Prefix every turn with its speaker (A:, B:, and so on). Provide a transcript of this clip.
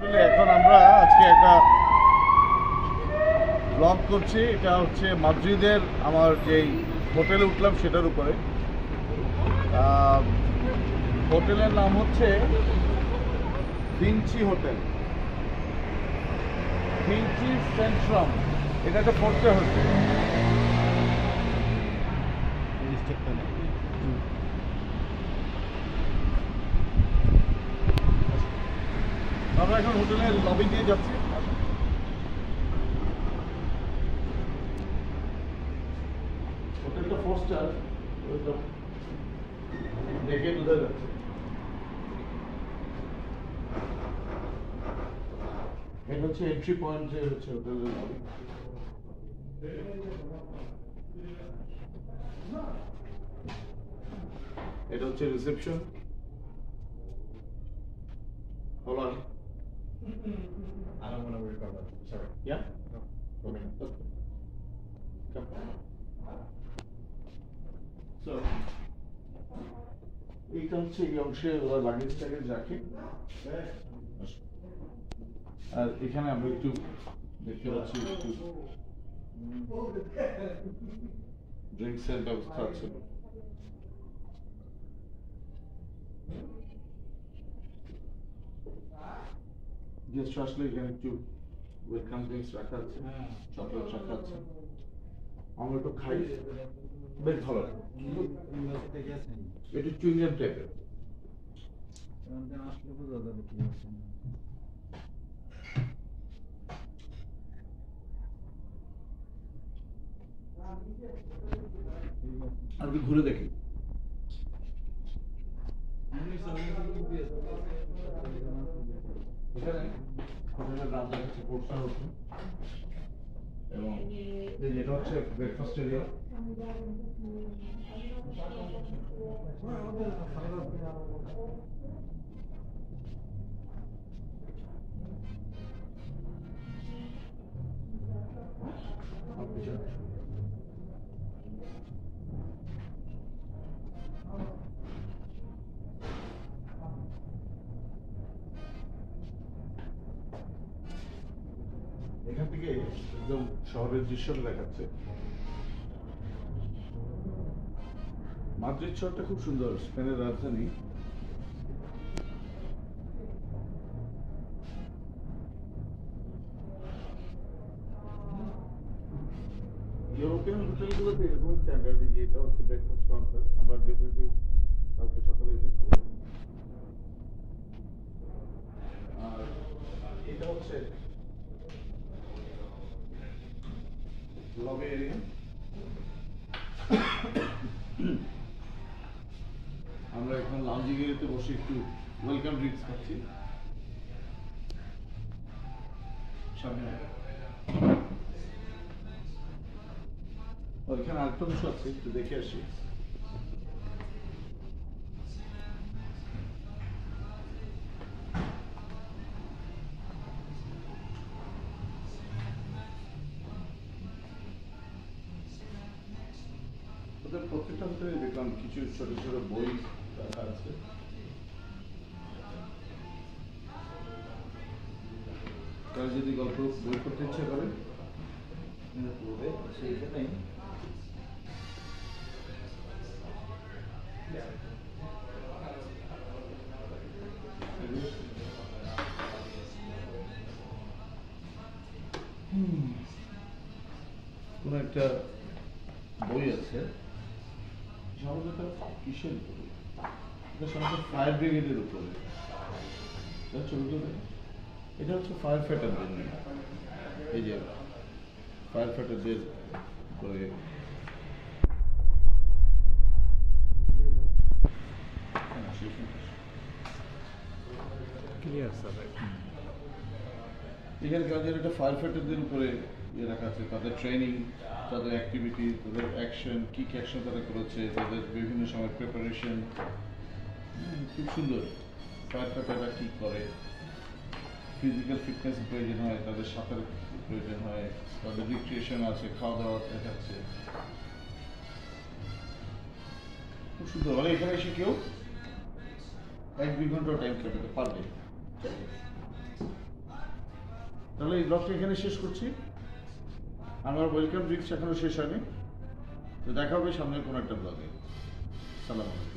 A: এখন আমরা আজকে একটা ব্লগ করছি। এটা হচ্ছে মাদ্রিদের আমার যেই হোটেলে উঠলাম সেটার উপরে। হোটেলের নাম হচ্ছে ভিঞ্চি হোটেল। Vinci Centrum. এটা একটা ফোর স্টার হোটেল আমরা এখন হোটেলের লবি দিয়ে যাচ্ছি। হোটেলটা ফোর স্টার দেখে যাচ্ছে। এটা হচ্ছে এন্ট্রি পয়েন্ট হচ্ছে এটা হচ্ছে
B: reception Sorry.
A: Yeah?
B: No.
A: Okay. Let's go. Come. So, এইটা হচ্ছে এই অংশে ওরা লাগেজ টাগেজ রাখে আর এখানে আমরা একটু দেখতে পাচ্ছি একটু ড্রিঙ্কস এর ব্যবস্থা আছে গেস্ট আসলে এখানে একটু ওয়েলকাম ড্রিঙ্কস রাখা আছে চকলেট রাখা আছে। আমরা একটু খাই। বেশ ভালো একটু চুইংগাম টাইপের আর ঘুরে দেখি। এখানে? হোটেলের নাম দেখাচ্ছে পোর্সার হোটেল এবং এই যেটা হচ্ছে ব্রেকফাস্ট এরিয়া এখান থেকে একদম শহরের দৃশ্যটা দেখাচ্ছে। মাদ্রিদ শহরটা খুব সুন্দর, স্পেনের রাজধানী। ইউরোপিয়ান হচ্ছে কালকে সকালে আর এটা হচ্ছে area. আমরা এখন লাউঞ্জিং এরিয়াতে বসে একটু ওয়েলকাম ড্রিঙ্কস খাচ্ছি। সামনে ওইখানে আরেকটা বিষয় আছে, একটু দেখে আসি। ওদের প্রত্যেকটা হোটেলে দেখলাম কিছু ছোট ছোট বই রাখা আছে। কারও যদি গল্প বই করতে ইচ্ছে করে পড়বে সেইখানেই কোন একটা বই আছে। সম্ভবত কিসের উপরে? এটা সম্ভবত ফায়ার ব্রিগেডের উপরে। এটা। এটা হচ্ছে ফায়ার ফাইটারদের নিয়ে। এই যে ফায়ার ফাইটারদের করে
B: ক্লিয়ার স্যার
A: এখানে কাজের একটা ফায়ার ফাইটারদের উপরে ইয়ে আছে তাদের ট্রেনিং তাদের অ্যাক্টিভিটি তাদের অ্যাকশন কী কী অ্যাকশন তারা করেছে, তাদের বিভিন্ন সময় প্রিপারেশন খুব সুন্দর। ফায়ার ফাইটাররা কী করে? ফিজিক্যাল ফিটনেস প্রয়োজন হয়, তাদের সাঁতার প্রয়োজন হয়, তাদের রিক্রিয়েশন আছে খাওয়া দাওয়া দেখাচ্ছে। খুব সুন্দর। মানে এখানে এসে কেউ এক দুই ঘণ্টা টাইম কাটাতে পারবে। তাহলে এই ব্লগটা এখানে শেষ করছি। আমার ওয়েলকাম ড্রিঙ্কস এখনও শেষ হয়নি। তো দেখা হবে সামনের কোনো একটা ব্লগে সালাম আলাইকুম।